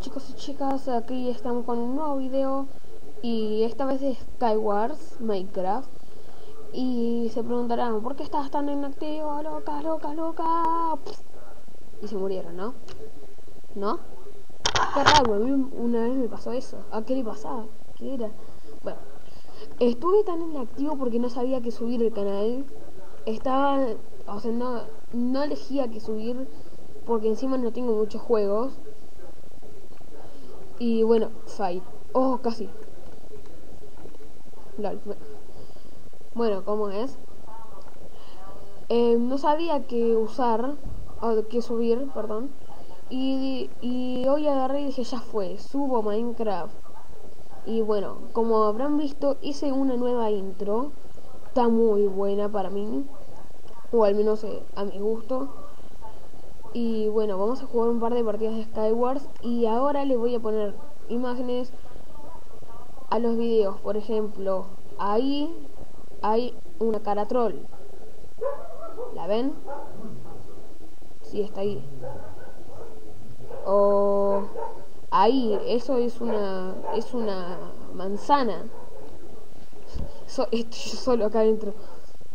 chicos y chicas, aquí estamos con un nuevo video y esta vez es Skywars Minecraft y se preguntarán ¿por qué estás tan inactivo? Loca, loca, loca y se murieron, ¿no? ¿No? Qué raro, a mí una vez me pasó eso ¿a qué le pasaba? ¿qué era? bueno, estuve tan inactivo porque no sabía qué subir el canal estaba, o sea, no, no elegía qué subir porque encima no tengo muchos juegos y bueno, Fight. Oh, casi. Bueno, ¿cómo es? Eh, no sabía qué usar, o qué subir, perdón. Y, y hoy agarré y dije, ya fue, subo Minecraft. Y bueno, como habrán visto, hice una nueva intro. Está muy buena para mí. O al menos eh, a mi gusto. Y bueno, vamos a jugar un par de partidas de Skywars y ahora les voy a poner imágenes a los videos. Por ejemplo, ahí hay una cara troll. ¿La ven? Sí, está ahí. O ahí, eso es una es una manzana. So, estoy solo acá adentro.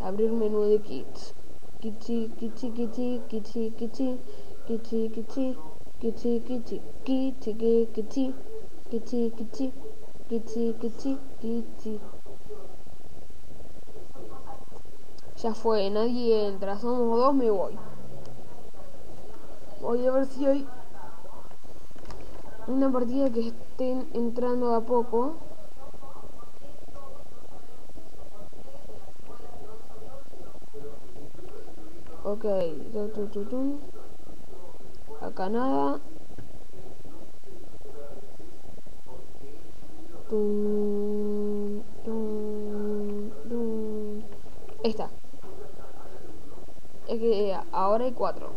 Abrir menú de kits kichi kichi kichi kichi kichi kichi kichi kichi kichi kichi kichi kichi kichi kichi kichi kichi ya fue nadie entra somos dos me voy voy a ver si hay una partida que estén entrando a poco Ok, acá nada. Esta. Es que ahora hay cuatro.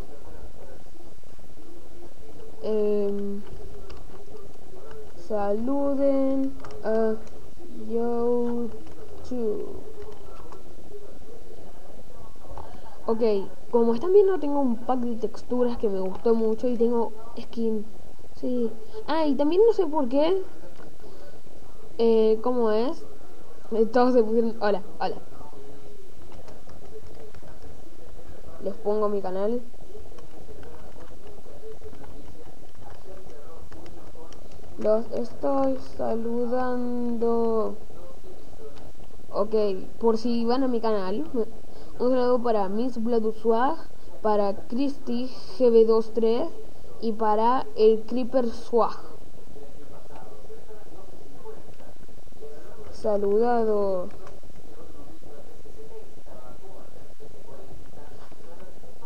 Eh, saluden a YouTube. Ok, como están viendo tengo un pack de texturas que me gustó mucho y tengo skin. Sí. Ah, y también no sé por qué. Eh, ¿Cómo es? Eh, todos se pusieron... Hola, hola. Les pongo mi canal. Los estoy saludando. Ok, por si van a mi canal, un saludo para Miss Swag, para Christy GB23 y para el Creeper Swag. Saludado.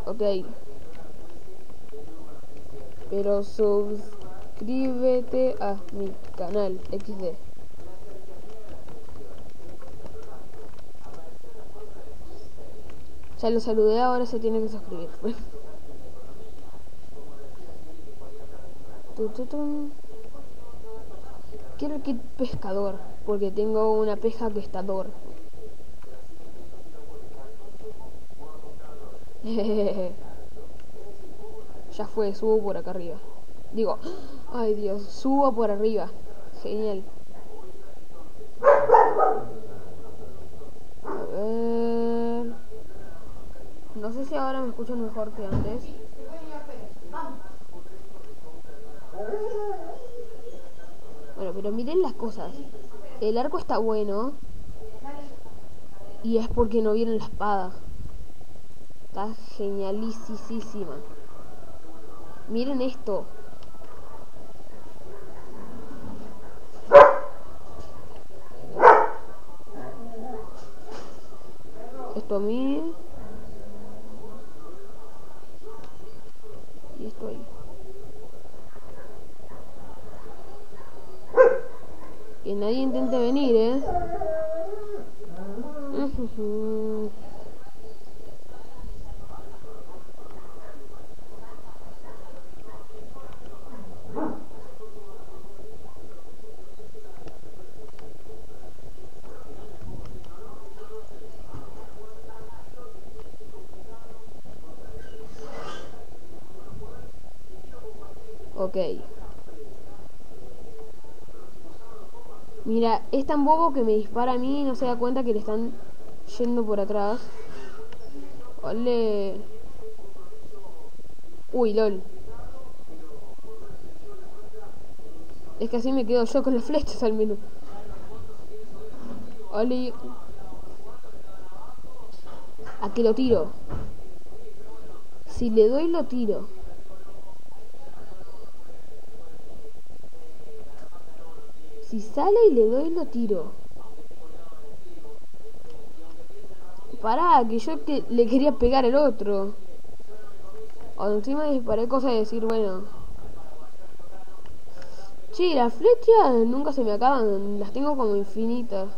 Ok. Pero suscríbete a mi canal XD. Ya lo saludé, ahora se tiene que suscribir. Quiero el kit pescador, porque tengo una peja que está dor. ya fue, subo por acá arriba. Digo, ay Dios, subo por arriba. Genial. No sé si ahora me escuchan mejor que antes. Bueno, pero miren las cosas. El arco está bueno. Y es porque no viene la espada. Está genialísima. Miren esto. Esto a mí estoy. Que nadie intente venir, ¿eh? Ok. Mira, es tan bobo que me dispara a mí y no se da cuenta que le están yendo por atrás. Ole. Uy, lol. Es que así me quedo yo con las flechas al menos. Ole. Aquí lo tiro. Si le doy, lo tiro. Si sale y le doy, lo tiro. Pará, que yo que le quería pegar al otro. O encima disparé cosas de decir, bueno. Che, las flechas nunca se me acaban, las tengo como infinitas.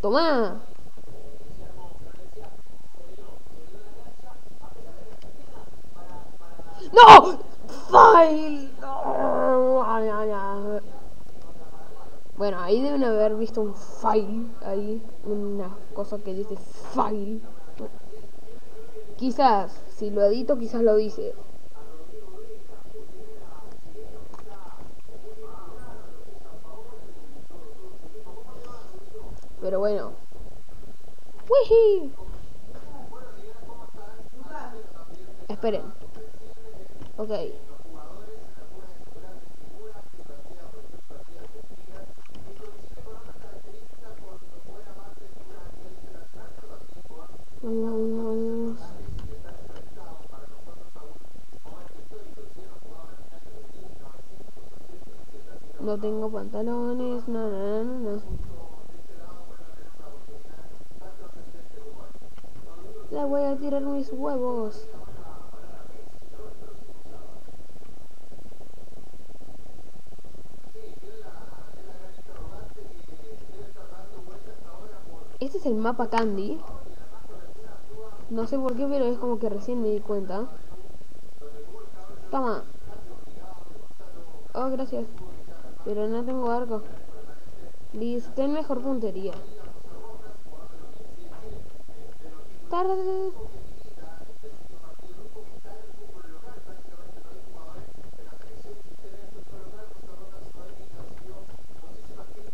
Tomá. ¡No! ¡Fail! Bueno, ahí deben haber visto un file, ahí, una cosa que dice file. Quizás, si lo edito, quizás lo dice. Pero bueno. ¡Wiji! Esperen. Ok. No tengo pantalones, no, no, no, no. Le voy a tirar mis huevos. Este es el mapa Candy. No sé por qué, pero es como que recién me di cuenta. Toma. Oh, gracias. Pero no tengo arco. Liz, ten mejor puntería. Tarde.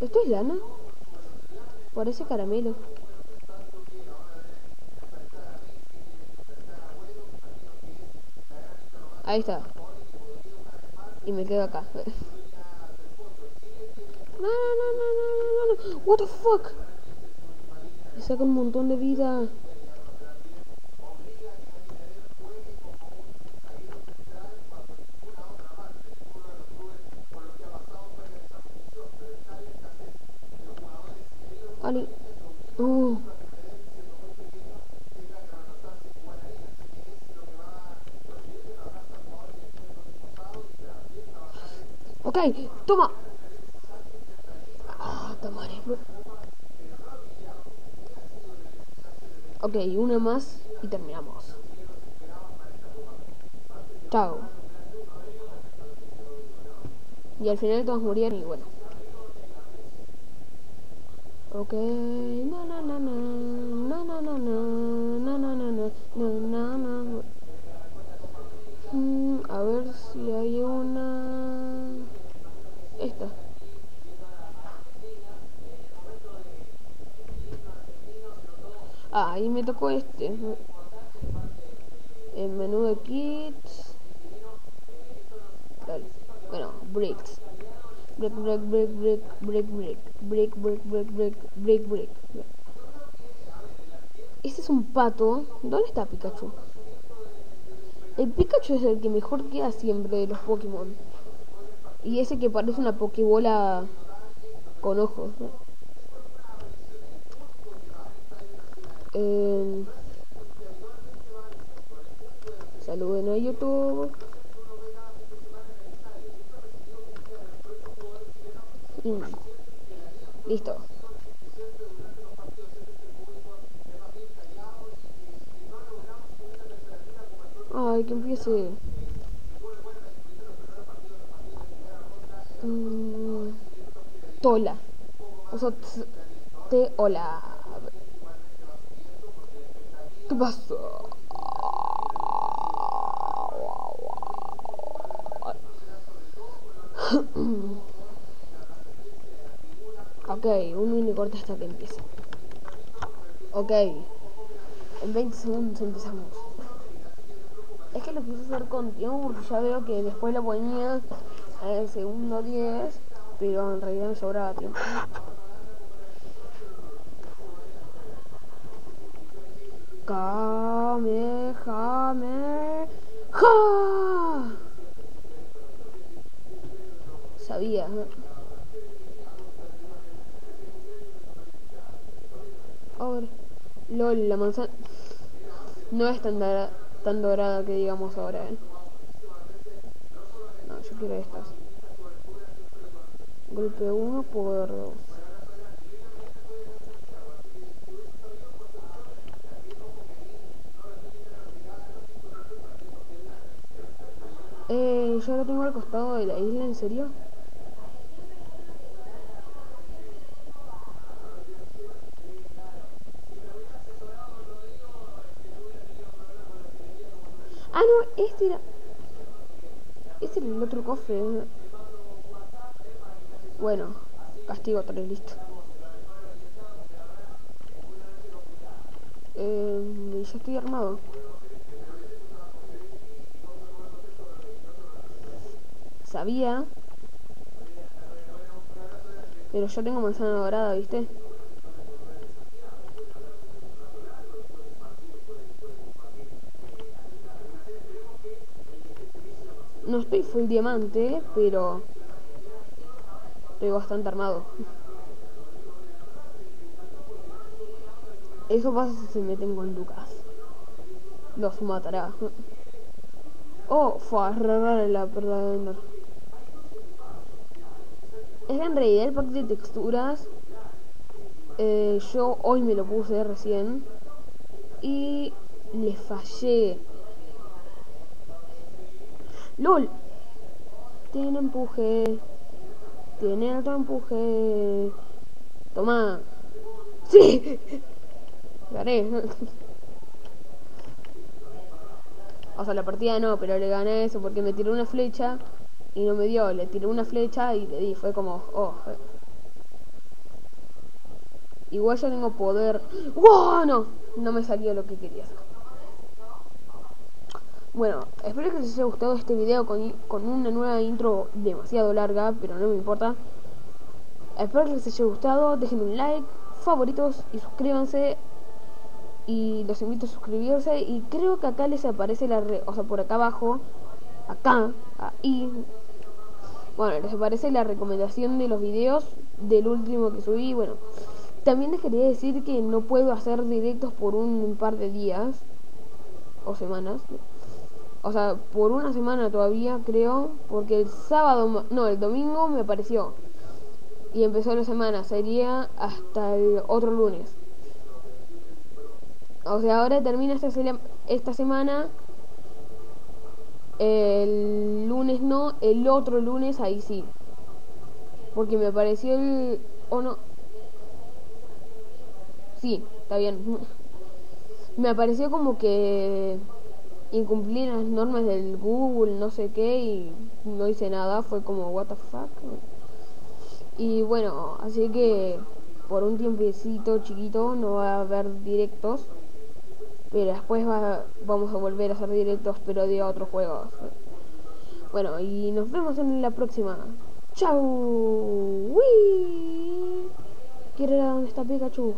¿Esto es lana? Parece caramelo. Ahí está. Y me quedo acá. No, no, no, no, no, no. What the fuck? Me saca un montón de vida. Ali. Oh. Ok, toma. Ah, toma. Ok, una más y terminamos. Chao. Y al final todos murieron y bueno. Ok, no, no, no, no, no, no, no, no, no, no, no, no, no. Mm, a ver si hay una... Esta. Ah, ahí me tocó este. El menú de kits. Dale. Bueno, bricks. Break, break, break, break, break, break, break, break, break, break, break, break. Este es un pato. ¿Dónde está Pikachu? El Pikachu es el que mejor queda siempre de los Pokémon. Y ese que parece una Pokébola con ojos. Eh, saluden a YouTube. Listo. Ay, que empiece. Mm, tola. Hola. ¿Qué pasó? ok, un mini corte hasta que empiece. Ok, en 20 segundos empezamos. Es que lo quise hacer con tiempo porque ya veo que después lo ponía el segundo 10, pero en realidad me sobraba tiempo. Kamehameha. Sabía. ¿no? Ahora. LOL, la manzana no es tan, tan dorada que digamos ahora, ¿eh? No, yo quiero estas. Golpe 1, poder 2. Eh, yo lo tengo al costado de la isla, ¿en serio? Ah, no, este era... Este era el otro cofre. Bueno, castigo 3, listo. Eh, ya estoy armado. Sabía. Pero yo tengo manzana dorada, ¿viste? No estoy full diamante, pero estoy bastante armado. Eso pasa si se meten con Lucas. Los matará. Oh, fue a la verdad. Es en realidad el pack de texturas. Eh, yo hoy me lo puse recién. Y le fallé. LOL. Tiene empuje. Tiene otro empuje. Toma. Sí. Gané. O sea, la partida no, pero le gané eso porque me tiró una flecha y no me dio. Le tiré una flecha y le di. Fue como, oh. Igual yo tengo poder. ¡Wow! No, no me salió lo que quería. Bueno, espero que les haya gustado este video con, con una nueva intro demasiado larga, pero no me importa. Espero que les haya gustado, dejen un like, favoritos y suscríbanse. Y los invito a suscribirse. Y creo que acá les aparece la... Re o sea, por acá abajo. Acá. Ahí. Bueno, les aparece la recomendación de los videos del último que subí. Bueno, también les quería decir que no puedo hacer directos por un par de días. O semanas. O sea, por una semana todavía creo. Porque el sábado... No, el domingo me apareció. Y empezó la semana. Sería hasta el otro lunes. O sea, ahora termina esta, esta semana. El lunes no, el otro lunes ahí sí. Porque me apareció el... ¿O no? Sí, está bien. Me apareció como que incumplí las normas del Google, no sé qué, y no hice nada. Fue como, what the fuck. Y bueno, así que por un tiempecito chiquito no va a haber directos. Pero después vamos a volver a hacer directos, pero de otros juegos. Bueno, y nos vemos en la próxima. ¡Chao! ¡Wii! Quiero ir a donde está Pikachu.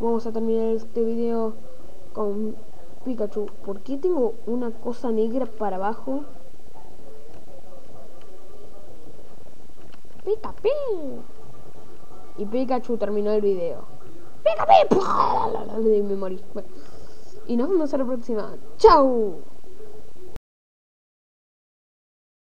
Vamos a terminar este video con Pikachu. ¿Por qué tengo una cosa negra para abajo? ¡Pikachu! Y Pikachu terminó el video. Y morí. Bueno. Y nos vemos en la próxima. ¡Chao!